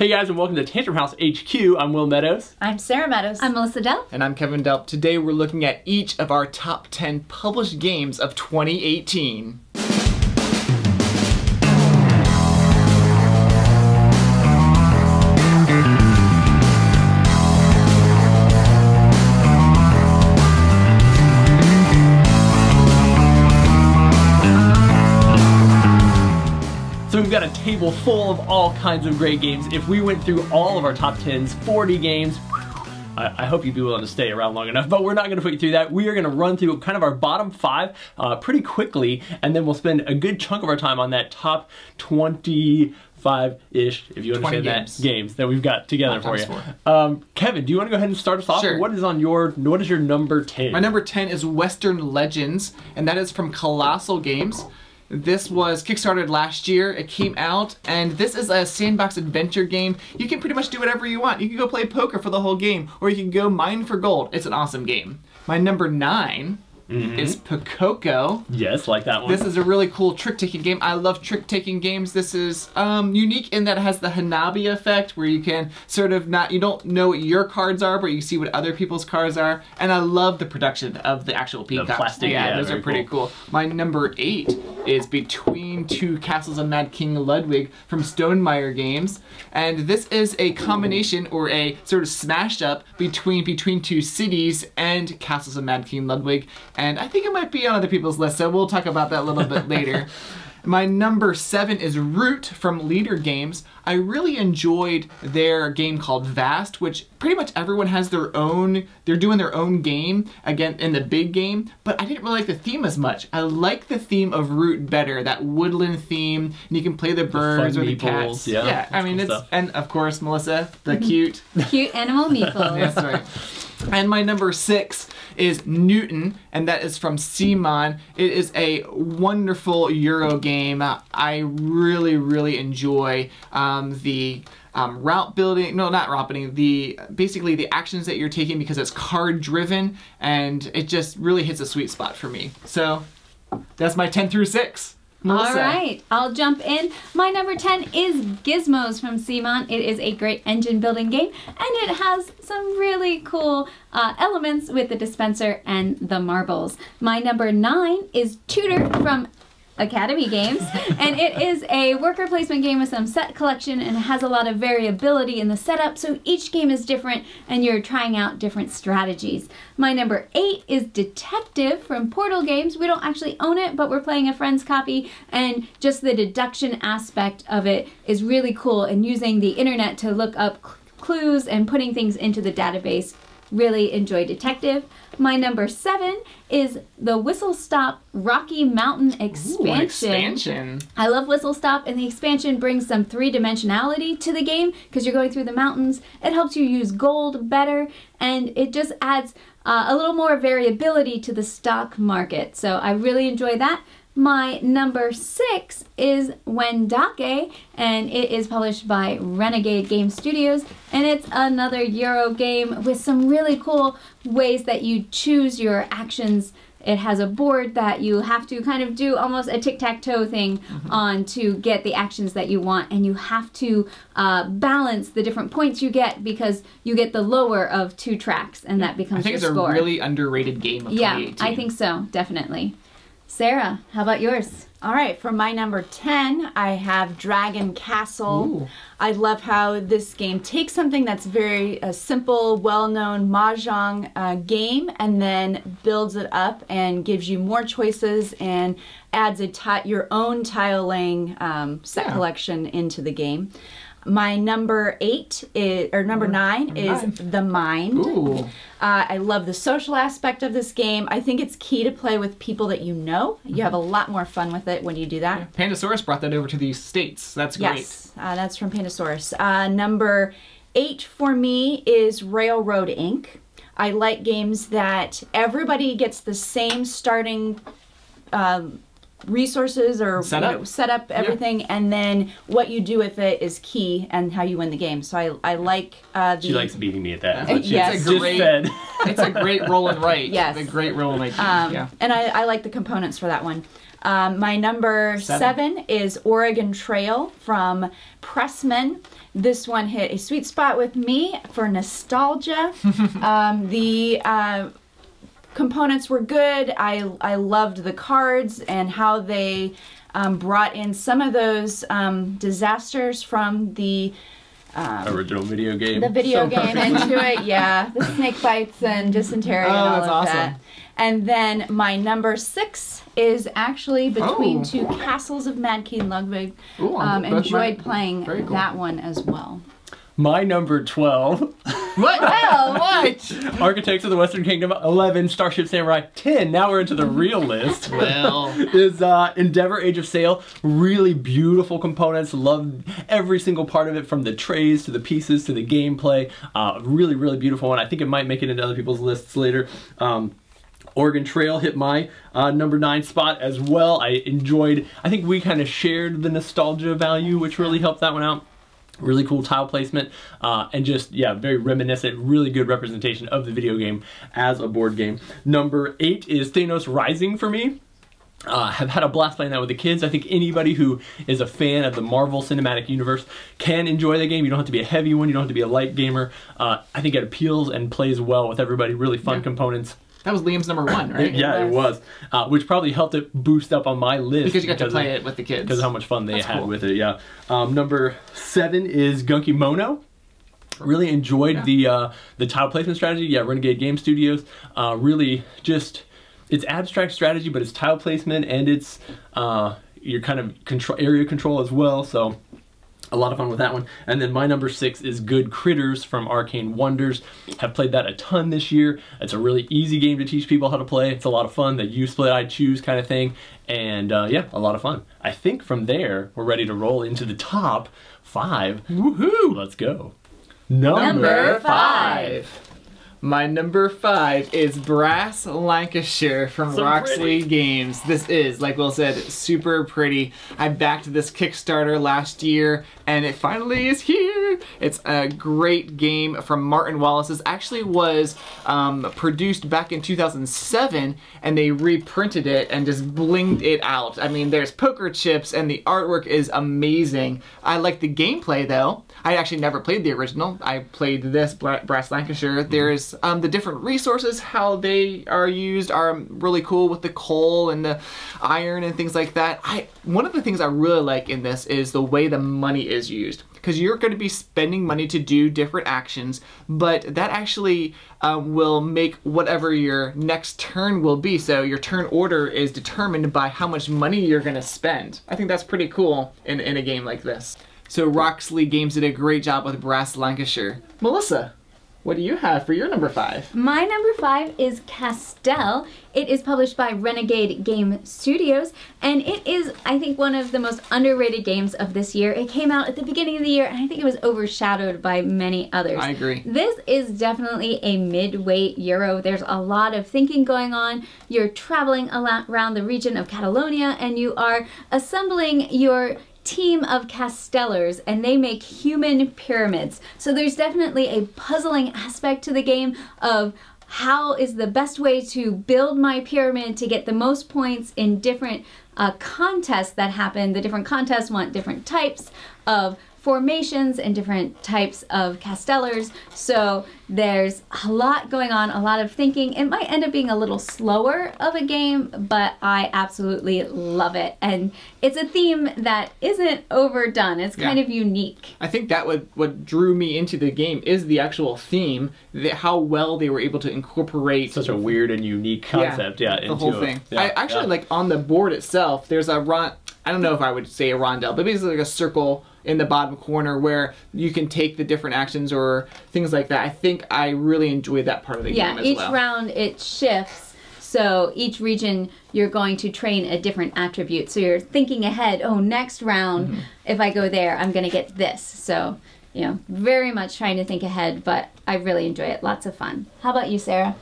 Hey guys, and welcome to Tantrum House HQ. I'm Will Meadows. I'm Sara Meadows. I'm Melissa Delp. And I'm Kevin Delp. Today we're looking at each of our top 10 published games of 2018. Table full of all kinds of great games. If we went through all of our top 10s, 40 games, I, hope you'd be willing to stay around long enough, but we're not gonna put you through that. We are gonna run through kind of our bottom five uh, pretty quickly, and then we'll spend a good chunk of our time on that top 25-ish, if you understand games. that, games that we've got together for you. Um, Kevin, do you wanna go ahead and start us off? Sure. What is on your, what is your number 10? My number 10 is Western Legends, and that is from Kolossal Games. This was kickstarted last year. It came out, and this is a sandbox adventure game. You can pretty much do whatever you want. You can go play poker for the whole game, or you can go mine for gold. It's an awesome game. My number 9 is Pikoko. Yes, like that one. This is a really cool trick-taking game. I love trick-taking games. This is um, unique in that it has the Hanabi effect, where you can sort of not, you don't know what your cards are, but you see what other people's cards are. And I love the production of the actual peacocks. plastic, yeah, those are pretty cool. My number eight is Between Two Castles of Mad King Ludwig from Stonemaier Games. And this is a combination or a sort of smashed up between Between Two Cities and Castles of Mad King Ludwig. And I think it might be on other people's list, so we'll talk about that a little bit later. My number seven is Root from Leder Games. I really enjoyed their game called Vast, which pretty much everyone has their own, they're doing their own game, again, in the big game, but I didn't really like the theme as much. I like the theme of Root better, that woodland theme, and you can play the birds or the meeples, cats. yeah, yeah I mean, cool it's, stuff. and of course, Melissa, the cute. Cute animal meeples. That's right. And my number six is Newton, and that is from CMON. It is a wonderful Euro game. I really, really enjoy um, the um, route building. No, not route building. The basically the actions that you're taking because it's card driven, and it just really hits a sweet spot for me. So that's my ten through six. Melissa. All right, I'll jump in. My number 10 is Gizmos from CMON. It is a great engine building game and it has some really cool uh, elements with the dispenser and the marbles. My number 9 is Tudor from Academy Games, and it is a worker placement game with some set collection and has a lot of variability in the setup, so each game is different and you're trying out different strategies. My number eight is Detective from Portal Games. We don't actually own it, but we're playing a friend's copy, and just the deduction aspect of it is really cool, and using the internet to look up clues and putting things into the database really enjoy Detective. My number seven is the Whistle Stop Rocky Mountain expansion. an expansion. I love Whistle Stop, and the expansion brings some three dimensionality to the game because you're going through the mountains. It helps you use gold better, and it just adds uh, a little more variability to the stock market. So I really enjoy that. My number six is Wendake, and it is published by Renegade Game Studios, and it's another Euro game with some really cool ways that you choose your actions. It has a board that you have to kind of do almost a tic tac toe thing on to get the actions that you want, and you have to uh, balance the different points you get because you get the lower of two tracks, and that becomes I think it's score. a really underrated game of yeah, I think so, definitely. Sara, how about yours? All right, for my number 10, I have Dragon Castle. Ooh. I love how this game takes something that's very a simple, well-known mahjong uh, game and then builds it up and gives you more choices and adds a your own tile laying um, set Yeah. collection into the game. My number eight is, or number nine is nine. The Mind. Ooh. Uh, I love the social aspect of this game. I think it's key to play with people that you know. You have a lot more fun with it when you do that. Pandasaurus brought that over to the States. That's great. Yes, uh, that's from Pandasaurus. Uh, number eight for me is Railroad Ink. I like games that everybody gets the same starting um, resources or Set you up. know, set up everything, and then what you do with it is key and how you win the game. So I I like uh, the She likes beating me at that. Yeah. But she Yes. It's a great, it's a great roll and write. Yes. a great roll and write. Um, yeah. And I, I like the components for that one. Um, my number Seven. seven. is Oregon Trail from Pressman. This one hit a sweet spot with me for nostalgia. um, the uh, components were good. I, I loved the cards and how they um, brought in some of those um, disasters from the Original video game. the video So game into it. Yeah, the snake bites and dysentery and Oh, all that's of awesome. that. And then my number six is actually between Oh. two castles of Mad King Ludwig. Ooh, Um, enjoyed my- playing cool. that one as well. My number 12, What? Well- what? Architects of the Western Kingdom, 11, Starship Samurai, 10, now we're into the real list. Well. is uh, Endeavor Age of Sail. Really beautiful components. Love every single part of it from the trays to the pieces to the gameplay. Uh, really, really beautiful one. I think it might make it into other people's lists later. Um, Oregon Trail hit my uh, number nine spot as well. I enjoyed, I think we kind of shared the nostalgia value, which really helped that one out. Really cool tile placement, uh, and just, yeah, very reminiscent, really good representation of the video game as a board game. Number eight is Thanos Rising for me. Uh, have had a blast playing that with the kids. I think anybody who is a fan of the Marvel Cinematic Universe can enjoy the game. You don't have to be a heavy one. You don't have to be a light gamer. Uh, I think it appeals and plays well with everybody. Really fun Yeah. components. That was Liam's number one, right? yeah, it was, uh, which probably helped it boost up on my list Because you got to of- play it with the kids. because of how much fun they That's had cool. with it. Yeah. Um, number seven is Gunkimono. Really enjoyed Yeah. the uh, the tile placement strategy. Yeah, Renegade Game Studios. Uh, really just it's abstract strategy, but it's tile placement and it's uh, your kind of control area control as well. So a lot of fun with that one. And then my number six is Good Critters from Arcane Wonders. Have played that a ton this year. It's a really easy game to teach people how to play. It's a lot of fun. The you split, I choose kind of thing. And uh, yeah, a lot of fun. I think from there, we're ready to roll into the top five. Woohoo! Let's go. Number five. My number five is Brass Lancashire from So Roxley pretty. Games. This is, like Will said, super pretty. I backed this Kickstarter last year and it finally is here. It's a great game from Martin Wallace. This actually was um, produced back in 2007 and they reprinted it and just blinged it out. I mean, there's poker chips and the artwork is amazing. I like the gameplay though. I actually never played the original. I played this Bra- Brass Lancashire. There's um, the different resources, how they are used, are really cool with the coal and the iron and things like that. I one of the things I really like in this is the way the money is used because you're going to be spending money to do different actions, but that actually um, will make whatever your next turn will be. So your turn order is determined by how much money you're going to spend. I think that's pretty cool in, in a game like this. So Roxley Games did a great job with Brass Lancashire. Melissa, what do you have for your number five? My number five is Castell. It is published by Renegade Game Studios, and it is, I think, one of the most underrated games of this year. It came out at the beginning of the year, and I think it was overshadowed by many others. I agree. This is definitely a mid-weight Euro. There's a lot of thinking going on. You're traveling around the region of Catalonia, and you are assembling your team of castellers and they make human pyramids. So there's definitely a puzzling aspect to the game of how is the best way to build my pyramid to get the most points in different uh, contests that happen. The different contests want different types of formations and different types of castellers. So there's a lot going on, a lot of thinking. It might end up being a little slower of a game, but I absolutely love it. And it's a theme that isn't overdone. It's kind Yeah. of unique. I think that what what drew me into the game is the actual theme, the, how well they were able to incorporate Such a weird and unique concept. Yeah, the into whole it. thing. Yeah, I actually yeah. like on the board itself. There's a rond. I don't know if I would say a rondel, but basically like a circle in the bottom corner where you can take the different actions or things like that. I think I really enjoyed that part of the Yeah, game as each well. round it shifts. So each region you're going to train a different attribute. So you're thinking ahead, oh, next round, Mm-hmm. if I go there, I'm going to get this. So, you know, very much trying to think ahead, but I really enjoy it. Lots of fun. How about you, Sara?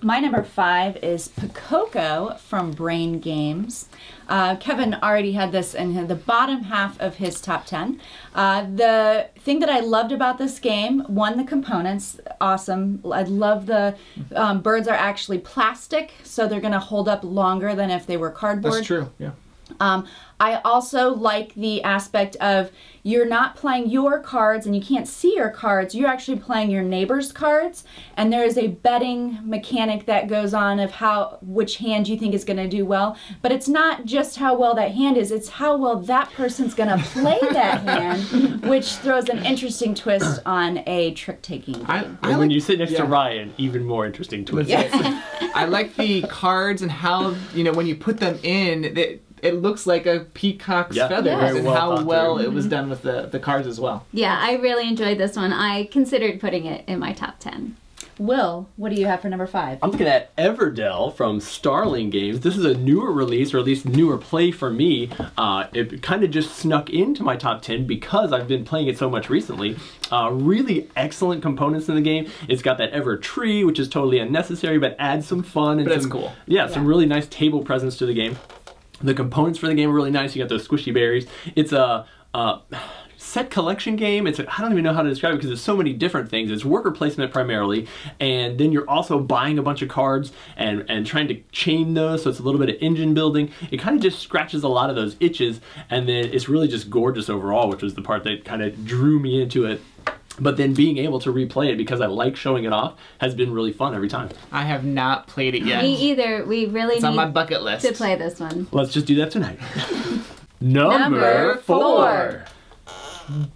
My number five is Pikoko from Brain Games. Uh, Kevin already had this in the bottom half of his top 10. Uh, the thing that I loved about this game, one, the components, awesome. I love the um, birds are actually plastic, so they're going to hold up longer than if they were cardboard. That's true. Yeah. Um, I also like the aspect of you're not playing your cards and you can't see your cards. You're actually playing your neighbor's cards, and there is a betting mechanic that goes on of how which hand you think is going to do well. But it's not just how well that hand is; it's how well that person's going to play that hand, which throws an interesting twist on a trick-taking I, game. I And when like- you sit next yeah. to Ryan, even more interesting twist. I like the cards and how you know when you put them in, it, it looks like a peacock's Yeah, feathers very and well how well through. it was done with the, the cards as well. Yeah, I really enjoyed this one. I considered putting it in my top 10. Will, what do you have for number five? I'm looking at Everdell from Starling Games. This is a newer release, or at least newer play for me. Uh, it kind of just snuck into my top 10 because I've been playing it so much recently. Uh, really excellent components in the game. It's got that Ever Tree, which is totally unnecessary, but adds some fun and But it's some, cool. Yeah, some really nice table presence to the game. The components for the game are really nice. You got those squishy berries. It's a, a set collection game. It's I don't even know how to describe it because there's so many different things. It's worker placement primarily, and then you're also buying a bunch of cards and and trying to chain those. So it's a little bit of engine building. It kind of just scratches a lot of those itches, and then it's really just gorgeous overall, which was the part that kind of drew me into it. But then being able to replay it because I like showing it off has been really fun every time. I have not played it yet. Me either. We really It's on my need bucket list. to play this one. Let's just do that tonight. Number, Number four. four.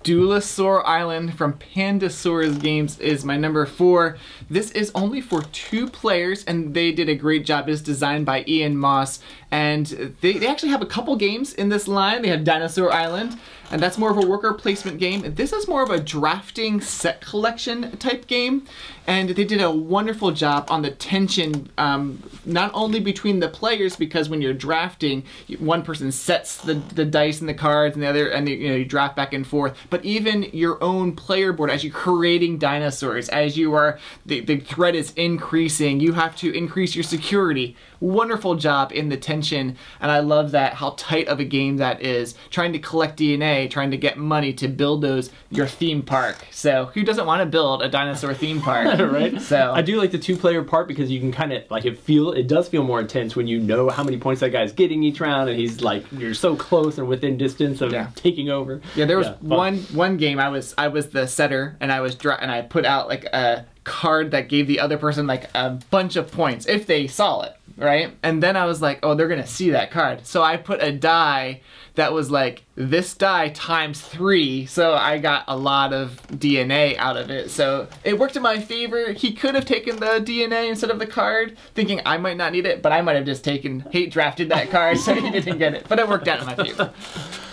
Duelosaur Island from Pandasaurus Games is my number four. This is only for two players, and they did a great job. It's designed by Ian Moss, and they, they actually have a couple games in this line. They have Dinosaur Island, and that's more of a worker placement game. This is more of a drafting set collection type game, and they did a wonderful job on the tension, um, not only between the players, because when you're drafting, one person sets the, the dice and the cards, and the other, and you know you draft back and forth. But even your own player board, as you're creating dinosaurs, as you are the, the threat is increasing, you have to increase your security. Wonderful job in the tension, and I love that how tight of a game that is. Trying to collect DNA, trying to get money to build those your theme park. So who doesn't want to build a dinosaur theme park? right? So I do like the two-player part because you can kind of like it feel it does feel more intense when you know how many points that guy's getting each round, and he's like you're so close and within distance of Yeah. taking over. Yeah, there was fun. one one game I was I was the setter and I was and I put out like a card that gave the other person like a bunch of points if they saw it, right? And then I was like, oh, they're gonna see that card, so I put a die that was like this die times three, so I got a lot of DNA out of it. So it worked in my favor. He could have taken the DNA instead of the card, thinking I might not need it, but I might have just taken hate drafted that card, so he didn't get it. But it worked out in my favor.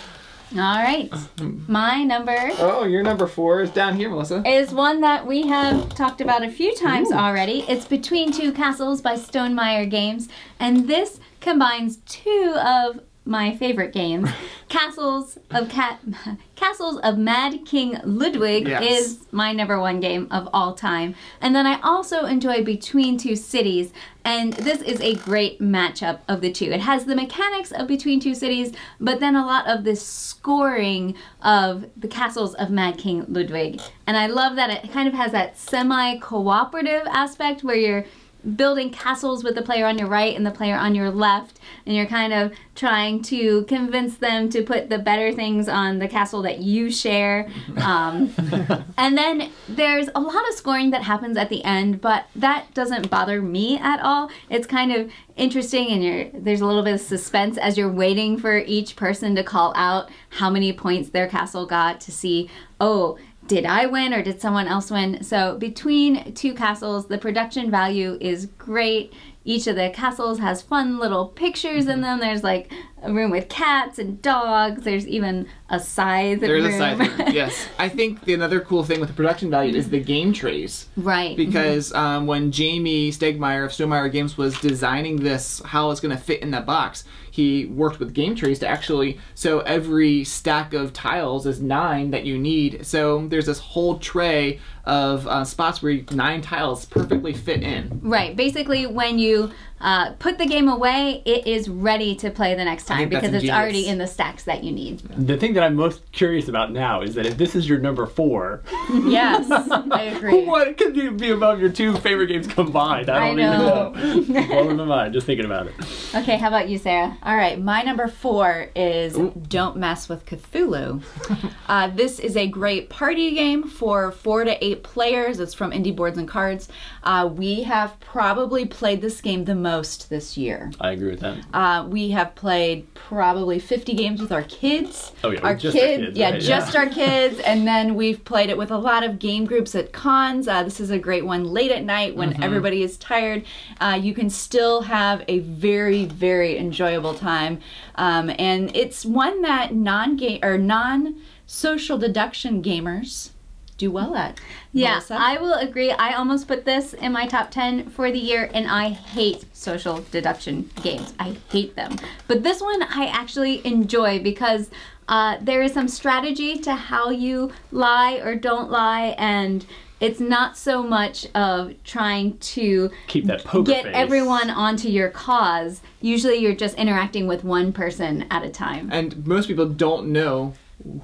All right. My number Oh, your number four is down here, Melissa. is one that we have talked about a few times already. It's Between Two Castles by Stonemaier Games, and this combines two of my favorite games. Castles of Cat Castles of Mad King Ludwig Yes. is my number one game of all time. And then I also enjoy Between Two Cities, and this is a great matchup of the two. It has the mechanics of Between Two Cities, but then a lot of this scoring of the castles of Mad King Ludwig. And I love that it kind of has that semi cooperative aspect where you're building castles with the player on your right and the player on your left and you're kind of trying to convince them to put the better things on the castle that you share. Um, and then there's a lot of scoring that happens at the end but that doesn't bother me at all. It's kind of interesting and you're there's a little bit of suspense as you're waiting for each person to call out how many points their castle got to see oh did I win or did someone else win? So between two castles, the production value is great. Each of the castles has fun little pictures in mm-hmm. them. There's like a room with cats and dogs. There's even a scythe There's room. a side room. yes. I think the another cool thing with the production value is the game trays. right. Because um, when Jamey Stegmaier of Stonemaier Games was designing this, how it's going to fit in the box, he worked with game trays to actually so every stack of tiles is nine that you need. So there's this whole tray of uh, spots where nine tiles perfectly fit in. Right. Basically, when you uh, put the game away, it is ready to play the next time because it's already in the stacks that you need. The thing that I'm most curious about now is that if this is your number four, Yes, I agree. what could you be above your two favorite games combined? I I don't even know. Blowing my mind just thinking about it. Okay, how about you, Sara? All right, my number four is Don't Mess with Cthulhu. uh, this is a great party game for four to eight players. It's from Indie Boards and Cards. Uh, we have probably played this game the most this year. I agree with that. Uh, we have played probably 50 games with our kids. Oh, yeah, our just our kids, yeah, right, just yeah. our kids. And then we've played it with a lot of game groups at cons. Uh, this is a great one late at night when Mm-hmm. everybody is tired. Uh, you can still have a very, very enjoyable time. Um, and it's one that non game or non social deduction gamers do well at. Yeah, Melissa? I will agree. I almost put this in my top 10 for the year, and I hate social deduction games. I hate them. But this one I actually enjoy because uh, there is some strategy to how you lie or don't lie, and it's not so much of trying to Keep that poker get face. everyone onto your cause. Usually you're just interacting with one person at a time. And most people don't know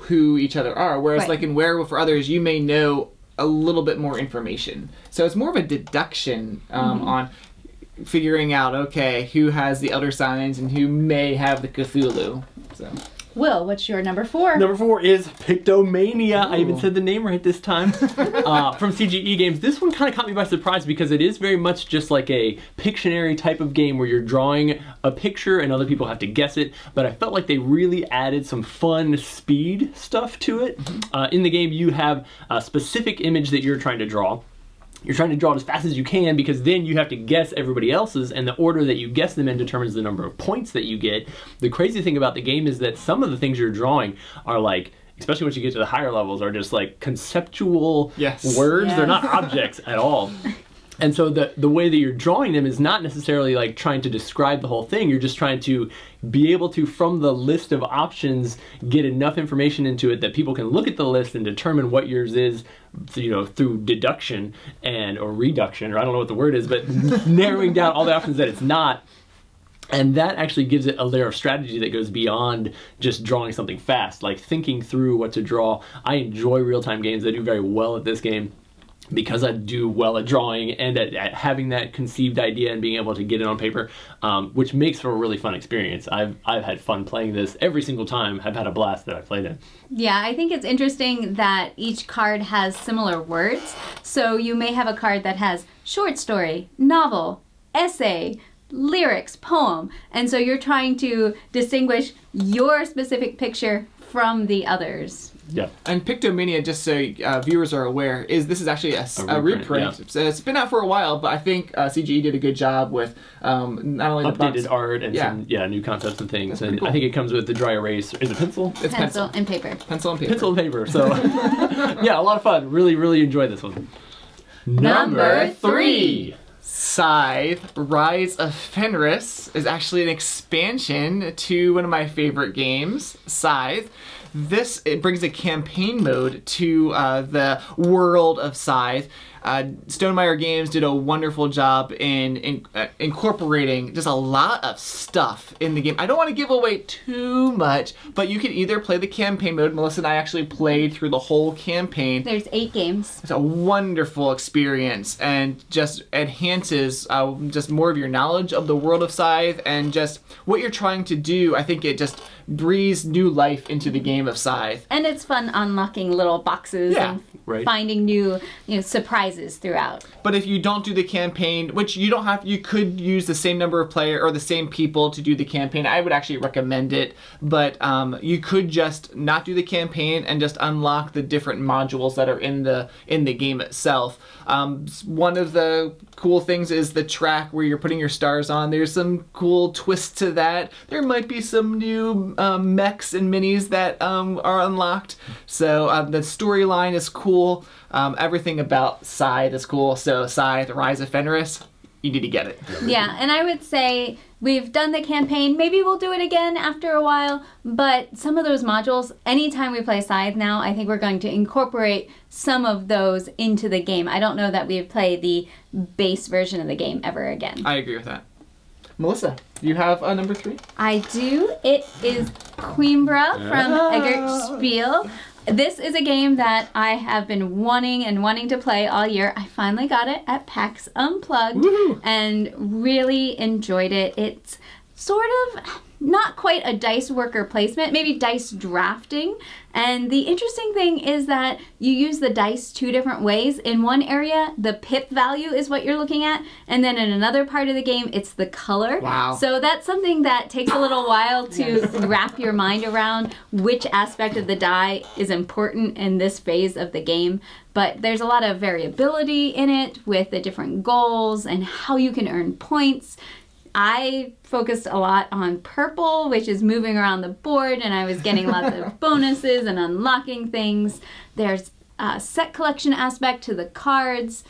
who each other are. Whereas, Right. like in Werewolf for others, you may know a little bit more information. So it's more of a deduction um, Mm-hmm. on figuring out okay who has the elder signs and who may have the Cthulhu. So Will, what's your number four? Number four is Pictomania. I even said the name right this time. uh, from CGE Games. This one kind of caught me by surprise because it is very much just like a Pictionary type of game where you're drawing a picture and other people have to guess it. But I felt like they really added some fun speed stuff to it. Uh, in the game, you have a specific image that you're trying to draw. You're trying to draw it as fast as you can because then you have to guess everybody else's, and the order that you guess them in determines the number of points that you get. The crazy thing about the game is that some of the things you're drawing are like, especially once you get to the higher levels, are just like conceptual Yes. words. They're not objects at all. And so the the way that you're drawing them is not necessarily like trying to describe the whole thing. You're just trying to be able to, from the list of options, get enough information into it that people can look at the list and determine what yours is, you know, through deduction and or reduction, or I don't know what the word is, but narrowing down all the options that it's not. And that actually gives it a layer of strategy that goes beyond just drawing something fast, like thinking through what to draw. I enjoy real time games. I do very well at this game because I do well at drawing and at, at having that conceived idea and being able to get it on paper, um, which makes for a really fun experience. I've, I've had fun playing this every single time. I've had a blast that I've played it. Yeah, I think it's interesting that each card has similar words. So you may have a card that has short story, novel, essay, lyrics, poem. And so you're trying to distinguish your specific picture from the others. Yeah. And Pictomania, just so uh, viewers are aware, is this is actually a reprint, reprint. yeah. So it's been out for a while, but I think uh, CGE did a good job with um, not only the Updated art and Yeah. some yeah new concepts and things, That's and cool. I think it comes with the dry erase. Is it pencil? It's Pencil pencil, and paper. pencil and paper. Pencil and paper. So yeah, a lot of fun. Really, really enjoy this one. Number three. Scythe Rise of Fenris is actually an expansion to one of my favorite games, Scythe. This it brings a campaign mode to uh, the world of Scythe. Uh, Stonemaier Games did a wonderful job in, in uh, incorporating just a lot of stuff in the game. I don't want to give away too much, but you can either play the campaign mode. Melissa and I actually played through the whole campaign. There's eight games. It's a wonderful experience and just enhances uh, just more of your knowledge of the world of Scythe and just what you're trying to do. I think it just breathes new life into the game game of Scythe. And it's fun unlocking little boxes Yeah, and right. finding new, you know, surprises throughout. But if you don't do the campaign, which you don't have, you could use the same number of player or the same people to do the campaign. I would actually recommend it, but um, you could just not do the campaign and just unlock the different modules that are in the in the game itself. Um, one of the cool things is the track where you're putting your stars on. There's some cool twists to that. There might be some new um, mechs and minis that um, are unlocked. So um, the storyline is cool. Um, everything about Scythe is cool. So Scythe, Rise of Fenris, you need to get it. Yeah, and I would say we've done the campaign. Maybe we'll do it again after a while, but some of those modules, anytime we play Scythe now, I think we're going to incorporate some of those into the game. I don't know that we would play the base version of the game ever again. I agree with that. Melissa, do you have uh, number three? I do. It is Coimbra from Eggertspiele. This is a game that I have been wanting and wanting to play all year. I finally got it at PAX Unplugged and really enjoyed it. It's sort of not quite a dice worker placement, maybe dice drafting. And the interesting thing is that you use the dice two different ways. In one area, the pip value is what you're looking at, and then in another part of the game, it's the color. Wow. So that's something that takes a little while to wrap your mind around which aspect of the die is important in this phase of the game. But there's a lot of variability in it with the different goals and how you can earn points. I focused a lot on purple, which is moving around the board, and I was getting lots of bonuses and unlocking things. There's a set collection aspect to the cards.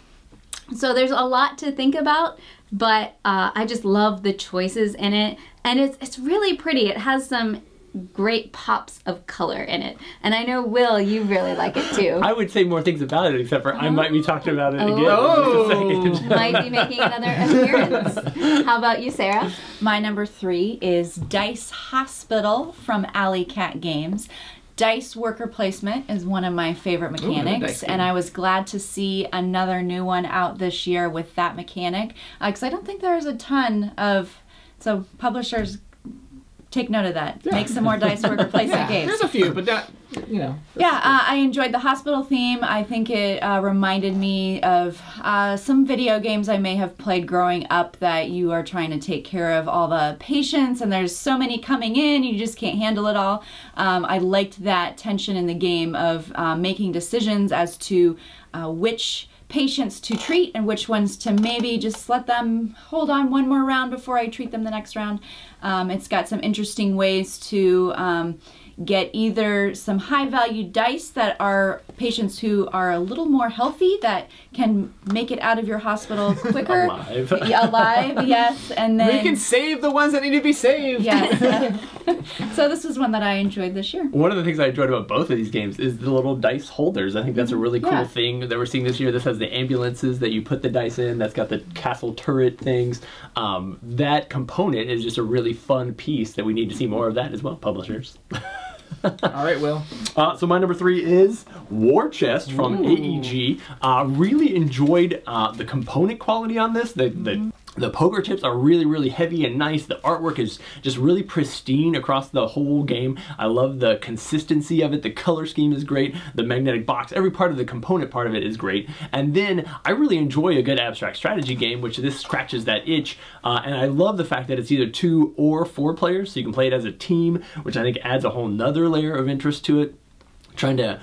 So there's a lot to think about, but uh, I just love the choices in it, and it's it's really pretty. It has some great pops of color in it, and I know Will, you really like it too. I would say more things about it, except for I might be talking about it again. Oh. in just a second. Might be making another appearance. How about you, Sara? My number three is Dice Hospital from Alley Cat Games. Dice worker placement is one of my favorite mechanics, game. and I was glad to see another new one out this year with that mechanic uh, because I don't think there's a ton of. So publishers, take note of that. Make some more dice worker placement games. There's a few, but that, you know. Yeah, uh, I enjoyed the hospital theme. I think it uh, reminded me of uh, some video games I may have played growing up that you are trying to take care of all the patients and there's so many coming in, you just can't handle it all. Um, I liked that tension in the game of uh, making decisions as to uh, which patients to treat and which ones to maybe just let them hold on one more round before I treat them the next round. Um, it's got some interesting ways to um, get either some high value dice that are patients who are a little more healthy that can make it out of your hospital quicker. Alive. Yeah, alive, yes. And then We can save the ones that need to be saved. Yes. so this was one that I enjoyed this year. One of the things I enjoyed about both of these games is the little dice holders. I think that's a really cool Yeah. thing that we're seeing this year. This has the ambulances that you put the dice in. That's got the castle turret things. Um, that component is just a really fun piece that we need to see more of that as well, publishers. All right, Will. Uh, so my number three is War Chest from AEG. Uh, really enjoyed uh, the component quality on this. The, the the poker chips are really really heavy and nice. The artwork is just really pristine across the whole game. I love the consistency of it. The color scheme is great. The magnetic box, every part of the component part of it is great. And then I really enjoy a good abstract strategy game, which this scratches that itch. Uh, and I love the fact that it's either two or four players, so you can play it as a team, which I think adds a whole nother layer of interest to it trying to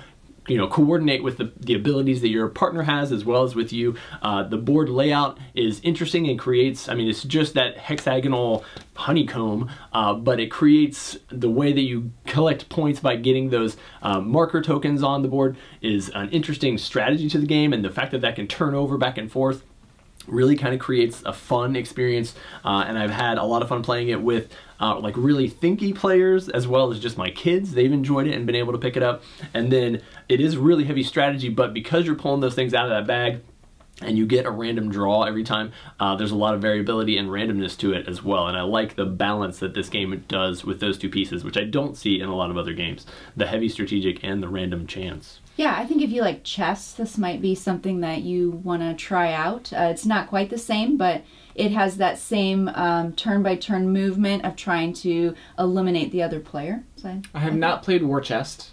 you know coordinate with the, the abilities that your partner has as well as with you. Uh, the board layout is interesting and creates i mean it's just that hexagonal honeycomb uh, but it creates the way that you collect points by getting those uh, marker tokens on the board is an interesting strategy to the game and the fact that that can turn over back and forth really kind of creates a fun experience uh, and i've had a lot of fun playing it with uh, like really thinky players as well as just my kids. They've enjoyed it and been able to pick it up. And then it is really heavy strategy but because you're pulling those things out of that bag and you get a random draw every time. Uh, there's a lot of variability and randomness to it as well, and I like the balance that this game does with those two pieces, which I don't see in a lot of other games the heavy strategic and the random chance. Yeah, I think if you like chess, this might be something that you want to try out. Uh, it's not quite the same, but it has that same um, turn by turn movement of trying to eliminate the other player. So I have not played War Chest.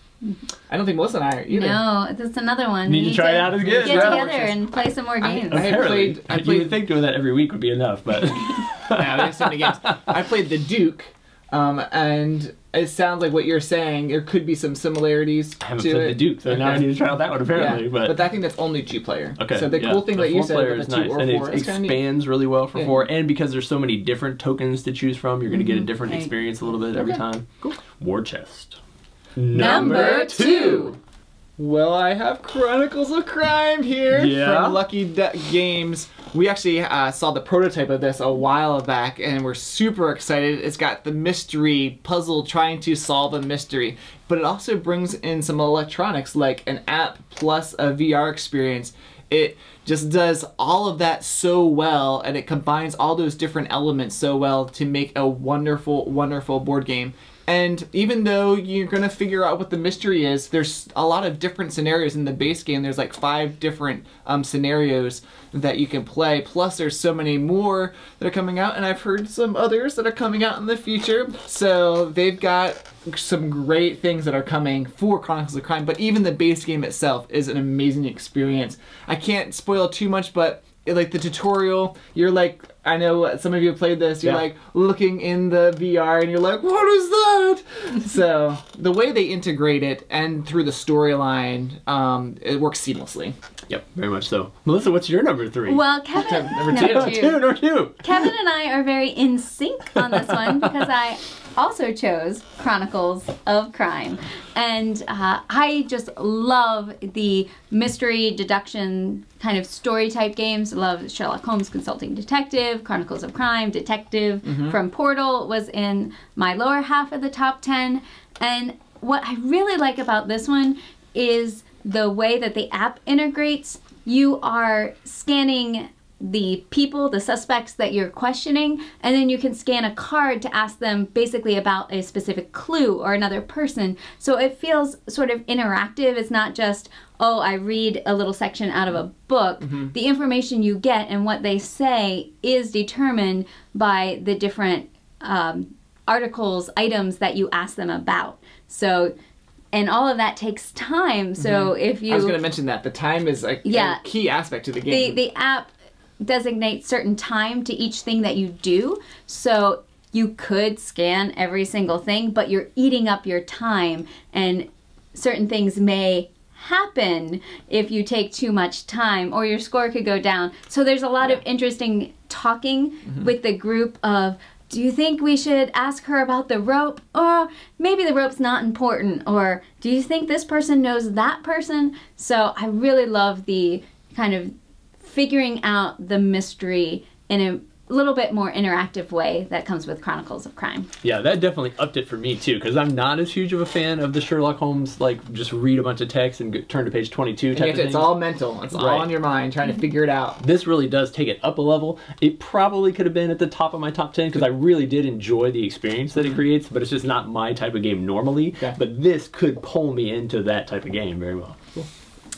I don't think Melissa and I are either. No, that's another one. Need We to try it out to again. Get Yeah. together and play some more games. I had Apparently. played- I You played- would think doing that every week would be enough, but yeah, there's so many games. I played the Duke, um, and it sounds like what you're saying. There could be some similarities I haven't to played it. the Duke, so now I need to try out that one apparently. Yeah, but, I think that's only two player. Okay. So the yeah. cool thing The that you four said about is the two nice, or and four it is kind of expands really well for Yeah. four, and because there's so many different tokens to choose from, you're going to get a different Right. experience a little bit every time. Cool. War chest. Number two. Well, I have Chronicles of Crime here Yeah? from Lucky Duck Games. We actually uh, saw the prototype of this a while back, and we're super excited. It's got the mystery puzzle trying to solve a mystery, but it also brings in some electronics like an app plus a VR experience. It just does all of that so well, and it combines all those different elements so well to make a wonderful, wonderful board game. And even though you're gonna figure out what the mystery is, there's a lot of different scenarios in the base game. There's like five different um, scenarios that you can play. Plus, there's so many more that are coming out, and I've heard some others that are coming out in the future. So they've got some great things that are coming for Chronicles of Crime. But even the base game itself is an amazing experience. I can't spoil too much, but like the tutorial, you're like, I know some of you have played this. You're Yeah. like looking in the VR, and you're like, what is that? so the way they integrate it and through the storyline, um, it works seamlessly. Yep, very much so. Melissa, what's your number three? Well, Kevin, Number number, two. two. two, number two. Kevin and I are very in sync on this one because I also chose Chronicles of Crime. And uh, I just love the mystery deduction kind of story type games. Love Sherlock Holmes Consulting Detective, Chronicles of Crime, Detective from Portal was in my lower half of the top 10. And what I really like about this one is the way that the app integrates. You are scanning the people, the suspects that you're questioning, and then you can scan a card to ask them basically about a specific clue or another person. So it feels sort of interactive. It's not just, oh, I read a little section out of a book. The information you get and what they say is determined by the different um, articles, items that you ask them about. So, and all of that takes time. So if you I was going to mention that the time is like Yeah. a key aspect to the the game. the app designates certain time to each thing that you do. So you could scan every single thing but you're eating up your time and certain things may happen if you take too much time or your score could go down. So there's a lot of interesting talking mm-hmm. with the group of do you think we should ask her about the rope? Or maybe the rope's not important. Or do you think this person knows that person? So i really love the kind of figuring out the mystery in a little bit more interactive way that comes with Chronicles of Crime. Yeah, that definitely upped it for me too, because I'm not as huge of a fan of the Sherlock Holmes like just read a bunch of text and go, turn to page 22 type you of have to- it's all mental. It's all on your mind, trying to figure it out. This really does take it up a level. It probably could have been at the top of my top 10 because I really did enjoy the experience that it mm-hmm. creates, but it's just not my type of game normally. Okay. But this could pull me into that type of game very well.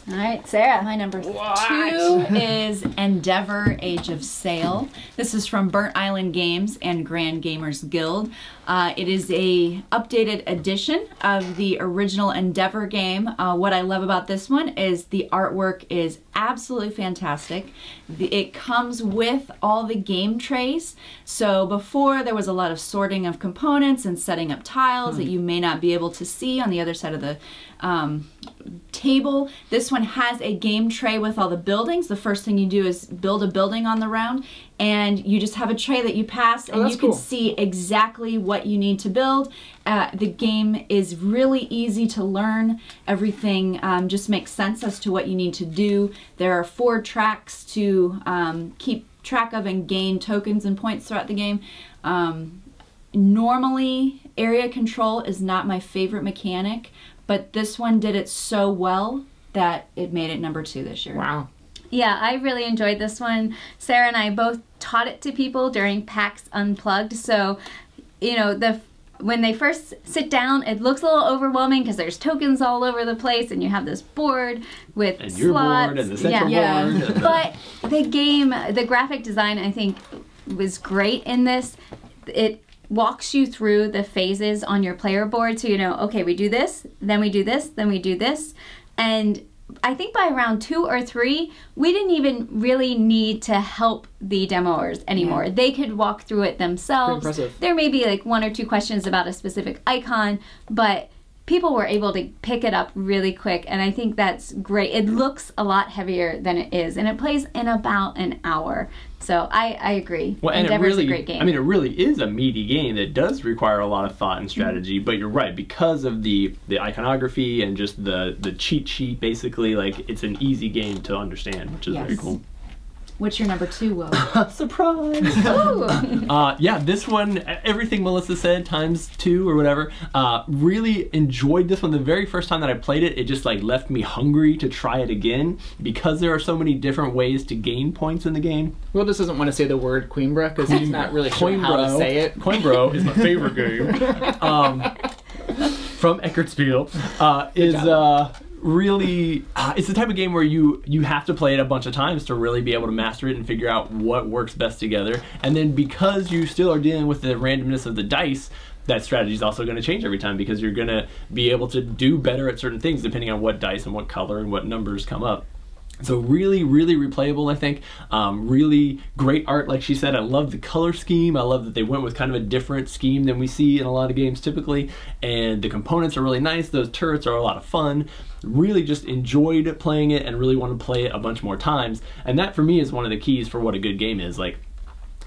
All right, Sara. My number two is Endeavor Age of Sail. This is from Burnt Island Games and Grand Gamers Guild. Uh, it is a updated edition of the original Endeavor game. Uh, what I love about this one is the artwork is absolutely fantastic. The, it comes with all the game trays. So before there was a lot of sorting of components and setting up tiles that you may not be able to see on the other side of the um, table. This one has a game tray with all the buildings. The first thing you do is build a building on the round, and you just have a tray that you pass, and Oh, you can cool. see exactly what you need to build. Uh, the game is really easy to learn. Everything um, just makes sense as to what you need to do. There are four tracks to um, keep track of and gain tokens and points throughout the game. Um, normally area control is not my favorite mechanic but this one did it so well that it made it number two this year Wow. Yeah, I really enjoyed this one. Sara and I both taught it to people during PAX Unplugged. So, you know, the when they first sit down, it looks a little overwhelming because there's tokens all over the place, and you have this board with And slots. board and the central Yeah. board. and but the game, the graphic design, I think, was great in this. It walks you through the phases on your player board. So, you know, okay, we do this, then we do this, then we do this. And I think by around two or three, we didn't even really need to help the demoers anymore. They could walk through it themselves. Impressive. There may be like one or two questions about a specific icon, but people were able to pick it up really quick and i think that's great it looks a lot heavier than it is and it plays in about an hour so i, I agree Well, and endeavor's it really, a great game I mean, it really is a meaty game that does require a lot of thought and mm-hmm. strategy. But you're right because of the the iconography and just the the cheat sheet. Basically, like it's an easy game to understand, which is very cool. What's your number two, Will? Surprise! Uh, yeah, this one, everything Melissa said times two or whatever. Uh, really enjoyed this one. The very first time that I played it, it just like left me hungry to try it again because there are so many different ways to gain points in the game. Will just doesn't want to say the word Queenbra because he's not really sure how to say it. Coinbro is my favorite game. Um, from Eggertspiele uh, is uh, really uh, it's the type of game where you you have to play it a bunch of times to really be able to master it and figure out what works best together. And then because you still are dealing with the randomness of the dice. That strategy is also going to change every time because you're going to be able to do better at certain things depending on what dice and what color and what numbers come up. So really, really replayable. I think um, really great art. Like she said, I love the color scheme. I love that they went with kind of a different scheme than we see in a lot of games typically. And the components are really nice. Those turrets are a lot of fun. Really just enjoyed playing it and really want to play it a bunch more times. And that for me is one of the keys for what a good game is. Like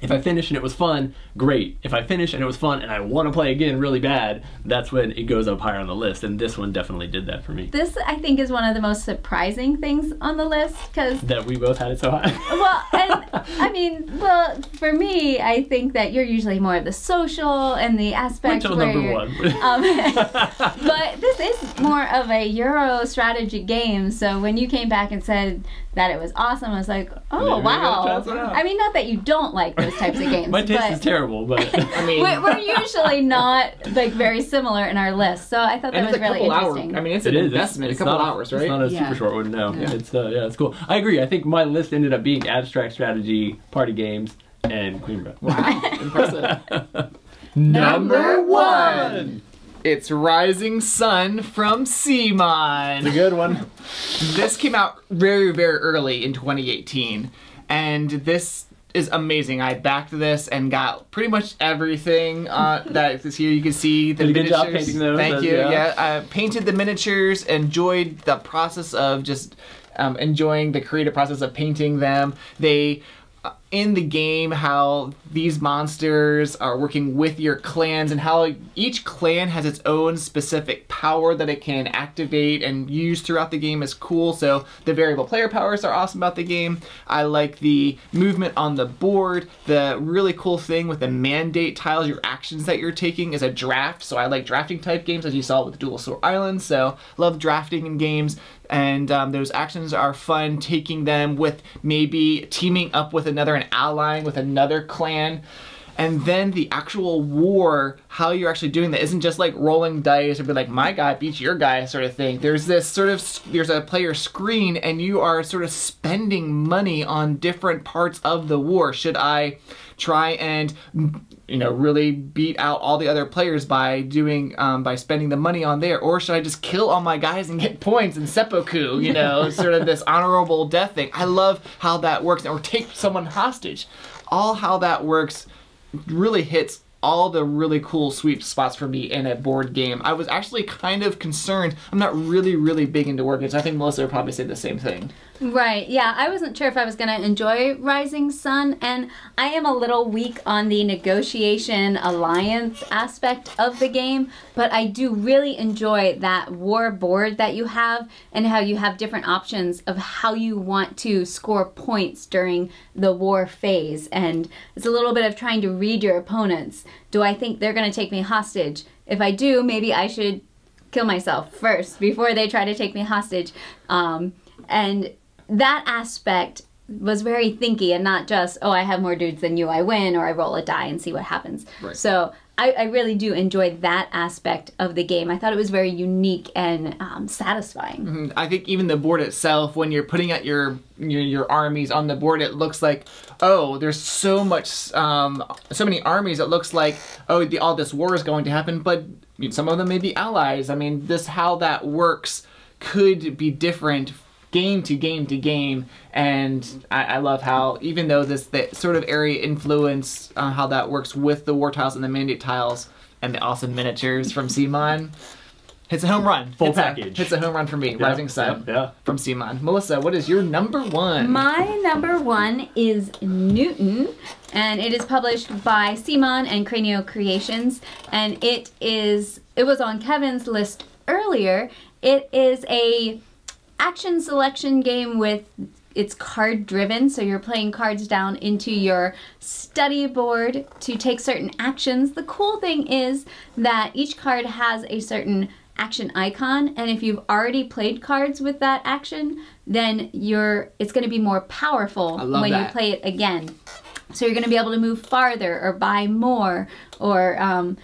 if I finish and it was fun, great. If I finish and it was fun and I want to play again really bad, that's when it goes up higher on the list. And this one definitely did that for me. this i think is one of the most surprising things on the list because That we both had it so high. well and i mean well for me i think that you're usually more of the social and the aspect Until where number one. um, but this is more of a Euro strategy game. So when you came back and said that it was awesome, I was like, oh Maybe wow. gotta try this out. I mean, not that you don't like those types of games, My taste but is terrible, but I mean, we're, we're usually not like very similar in our list. So I thought that and was a really couple hours. interesting. I mean, it's it an is. investment. It's a couple not hours, It's right? not a Yeah. super short one. No, Yeah. it's uh, yeah, it's cool. I agree. I think my list ended up being abstract strategy, party games, and Queen Bread. Wow, impressive. Number one. It's Rising Sun from CMON. It's a good one. this came out very, very early in 2018, and this is amazing. I backed this and got pretty much everything uh, that is here. You can see the Did a good job miniatures. painting those, Thank uh, you. yeah. Yeah, I painted the miniatures. Enjoyed the process of just um, enjoying the creative process of painting them. They in the game how these monsters are working with your clans and how each clan has its own specific power that it can activate and use throughout the game is cool. So the variable player powers are awesome about the game. I like the movement on the board. The really cool thing with the mandate tiles, your actions that you're taking is a draft. So I like drafting type games as you saw with Duelosaur Island. So love drafting in games and um, those actions are fun taking them with maybe teaming up with another and allying with another clan. And then the actual war how you're actually doing that isn't just like rolling dice or be like my guy beats your guy sort of thing. There's this sort of there's a player screen and you are sort of spending money on different parts of the war. Should i try and you know really beat out all the other players by doing um, by spending the money on there or should i just kill all my guys and get points and seppuku you know sort of this honorable death thing i love how that works or take someone hostage all how that works really hits all the really cool sweet spots for me in a board game. I was actually kind of concerned. I'm not really, really big into war games. I think Melissa would probably say the same thing. Right. Yeah, I wasn't sure if I was going to enjoy Rising Sun, and I am a little weak on the negotiation alliance aspect of the game, but I do really enjoy that war board that you have and how you have different options of how you want to score points during the war phase. And it's a little bit of trying to read your opponents. Do I think they're going to take me hostage? If I do, maybe I should kill myself first before they try to take me hostage. Um, and that aspect was very thinky and not just oh I have more dudes than you I win or I roll a die and see what happens. Right. So I, I really do enjoy that aspect of the game. I thought it was very unique and um, satisfying. Mm, I think even the board itself, when you're putting out your your, your armies on the board, it looks like oh, there's so much, um, so many armies. It looks like oh, the, all this war is going to happen, but some of them may be allies. I mean, this how that works could be different game to game to game and I, I love how even though this the sort of area influence uh, how that works with the war tiles and the mandate tiles and the awesome miniatures from CMON hits a home run Full hits a- package. hits a home run for me Rising Sun Yeah, yeah. from CMON Melissa what is your number one My number one is Newton, and it is published by CMON and Cranio Creations, and it is it was on Kevin's list earlier. It is a action selection game with it's card driven so you're playing cards down into your study board to take certain actions. The cool thing is that each card has a certain action icon and if you've already played cards with that action then you're it's going to be more powerful when you play it again. So you're going to be able to move farther or buy more or um,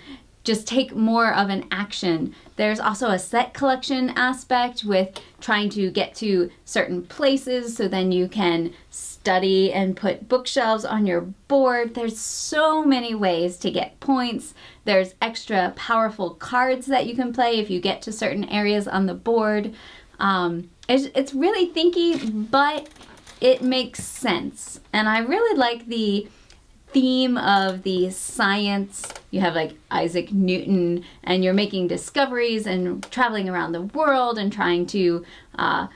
just take more of an action. There's also a set collection aspect with trying to get to certain places so then you can study and put bookshelves on your board. There's so many ways to get points. There's extra powerful cards that you can play if you get to certain areas on the board. Um, it's, it's really thinky, but it makes sense. And I really like the theme of the science. You have like Isaac Newton, and you're making discoveries and traveling around the world and trying to uh,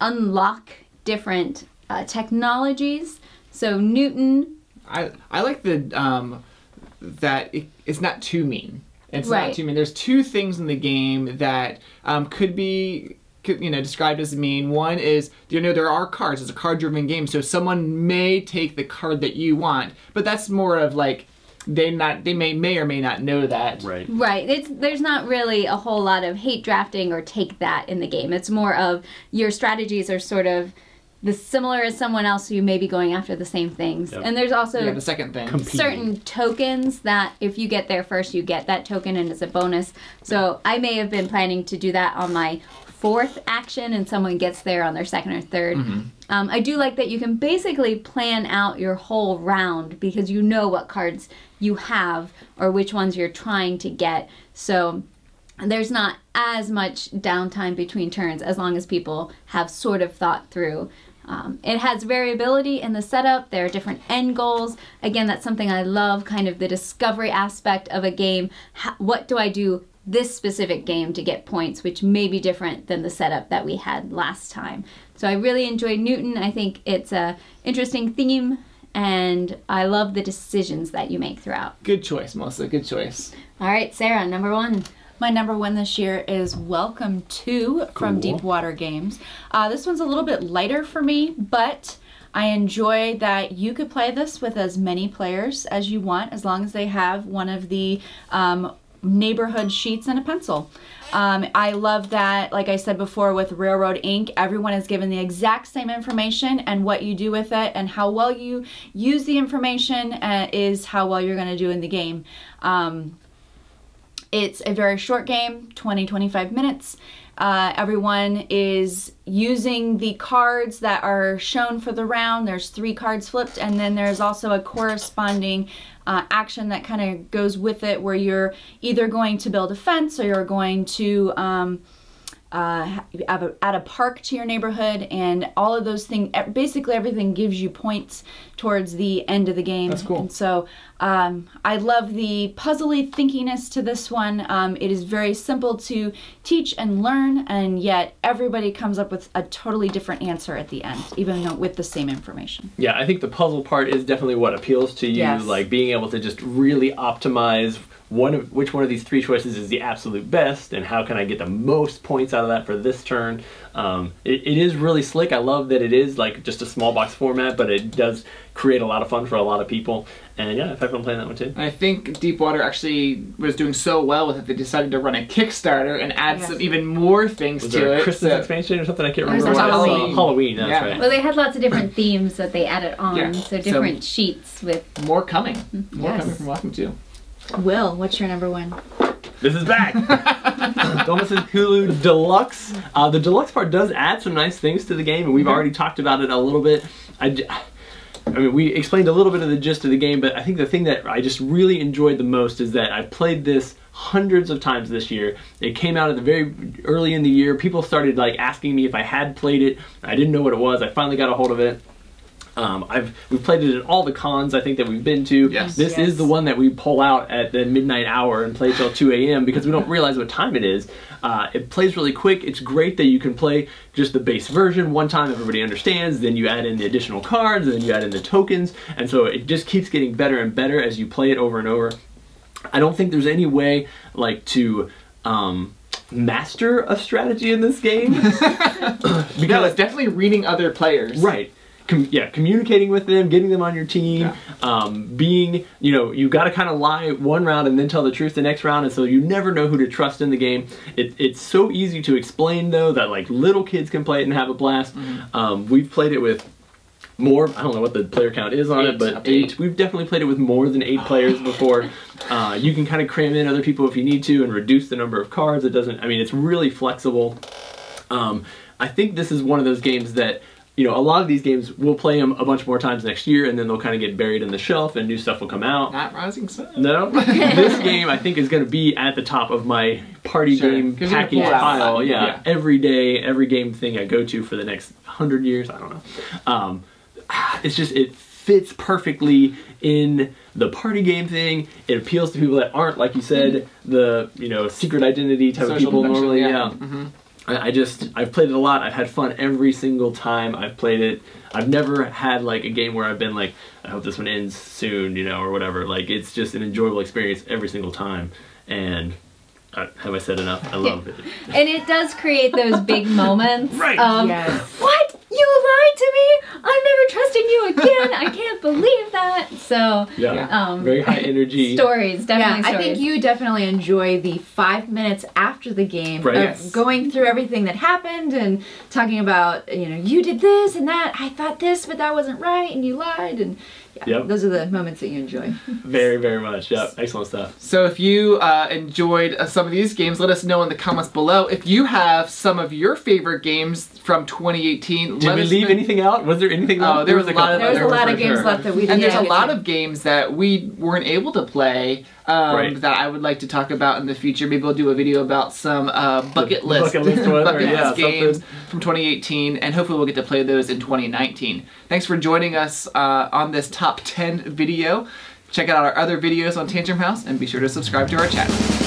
unlock different uh, technologies. So, Newton, I I like the um that it, it's not too mean. It's Right. not too mean. There's two things in the game that um, could be you know described as mean. One is you know there are cards. It's a card-driven game, so someone may take the card that you want, but that's more of like they not they may may or may not know that. Right. right, it's, there's not really a whole lot of hate drafting or take that in the game. It's more of your strategies are sort of the similar as someone else You may be going after the same things. Yep. And there's also Yeah, the second thing. Competing. certain tokens that if you get there first, you get that token and it's a bonus. So I may have been planning to do that on my fourth action and someone gets there on their second or 3rd Um, I do like that you can basically plan out your whole round because you know what cards you have or which ones you're trying to get. So there's not as much downtime between turns as long as people have sort of thought through. Um, it has variability in the setup. There are different end goals. Again, that's something I love kind of the discovery aspect of a game. Ho- what do I do this specific game to get points, which may be different than the setup that we had last time. So I really enjoyed Newton. I think it's a interesting theme, and I love the decisions that you make throughout. Good choice, Melissa. Good choice. All right, Sara, number one. My number one this year is Welcome to from Cool. Deepwater Games. Uh, this one's a little bit lighter for me, but I enjoy that you could play this with as many players as you want, as long as they have one of the um, neighborhood sheets and a pencil. Um, I love that, like I said before, with Railroad Ink., everyone is given the exact same information, and what you do with it and how well you use the information uh, is how well you're going to do in the game. Um, it's a very short game, 20 25 minutes. Uh, everyone is using the cards that are shown for the round. There's three cards flipped, and then there's also a corresponding uh, action that kind of goes with it where you're either going to build a fence or you're going to. Um, uh, have a, add a park to your neighborhood, and all of those things. Basically, everything gives you points towards the end of the game. That's cool. And so um, I love the puzzly thinkiness to this one. Um, it is very simple to teach and learn, and yet everybody comes up with a totally different answer at the end, even though with the same information. Yeah, I think the puzzle part is definitely what appeals to you, Yes. like being able to just really optimize one of which one of these three choices is the absolute best, and how can I get the most points out of that for this turn. Um, it, it is really slick. I love that it is like just a small box format, but it does create a lot of fun for a lot of people. And yeah, I've had fun playing that one too. I think Deepwater actually was doing so well with it, they decided to run a Kickstarter and add Yes. some even more things Was to there a it. Christmas so- expansion or something? I can't Or was remember. it was. Halloween? Halloween, that's Yeah. right. Well, they had lots of different themes that they added on, Yeah. so So- different sheets with. More coming. More Yes. coming from Welcome to. Will, what's your number one? This is back. Domus's Hulu Deluxe. Uh, the deluxe part does add some nice things to the game, and we've already talked about it a little bit. I mean, we explained a little bit of the gist of the game, but I think the thing that I just really enjoyed the most is that I played this hundreds of times this year. It came out at the very early in the year. People started like asking me if I had played it. I didn't know what it was. I finally got a hold of it. Um, I've we've played it at all the cons I think that we've been to. Yes. This Yes. is the one that we pull out at the midnight hour and play till 2 a.m. because we don't realize what time it is. Uh, it plays really quick. It's great that you can play just the base version one time everybody understands. Then you add in the additional cards, and then you add in the tokens, and so it just keeps getting better and better as you play it over and over. I don't think there's any way like to um, master a strategy in this game because No, it's definitely reading other players. Right. Com- yeah, communicating with them, getting them on your team, Yeah. um, being, you know, you got to kind of lie one round and then tell the truth the next round, and so you never know who to trust in the game. It, it's so easy to explain, though, that like little kids can play it and have a blast. Mm-hmm. Um, we've played it with more. I don't know what the player count is on Eight, it, but eight. eight. We've definitely played it with more than eight players before. Uh, you can kind of cram in other people if you need to and reduce the number of cards. It doesn't. I mean, it's really flexible. Um, I think this is one of those games that you know a lot of these games we'll play them a bunch more times next year, and then they'll kind of get buried in the shelf, and new stuff will come out. Not Rising Sun. No, this game I think is going to be at the top of my party Sure, game 'cause you can package pull it out. pile. Yeah, Yeah. every day, every game thing I go to for the next hundred years. I don't know. Um, it's just it fits perfectly in the party game thing. It appeals to people that aren't, like you said, the you know secret identity type of people normally. yeah. Yeah. Mhm. I I just I've played it a lot. I've had fun every single time I've played it. I've never had like a game where I've been like, I hope this one ends soon, you know, or whatever. Like it's just an enjoyable experience every single time. And uh, have I said enough? I love it. And it does create those big moments. Right. Of, Yes. What? You lied to me? I'm never trusting you again. I can't believe that. So, Yeah, um, very high energy. stories, Yeah, definitely I think you definitely enjoy the five minutes after the game Right. of Yes. going through everything that happened and talking about, you know, you did this and that. I thought this, but that wasn't right, and you lied. And yeah, Yep. those are the moments that you enjoy. Very, very much. Yeah, excellent stuff. So if you uh, enjoyed uh, some of these games, let us know in the comments below. If you have some of your favorite games from 2018, Did let we us leave anything out? Was there anything? Oh, left? there was a lot couple of- There was a lot of games sure. left that we didn't And there's a lot of games that we weren't able to play um, Right. that I would like to talk about in the future. Maybe we'll do a video about some uh, bucket The list, bucket list or bucket yeah, list games something. from 2018, and hopefully we'll get to play those in 2019. Thanks for joining us uh, on this top 10 video. Check out our other videos on Tantrum House, and be sure to subscribe to our channel.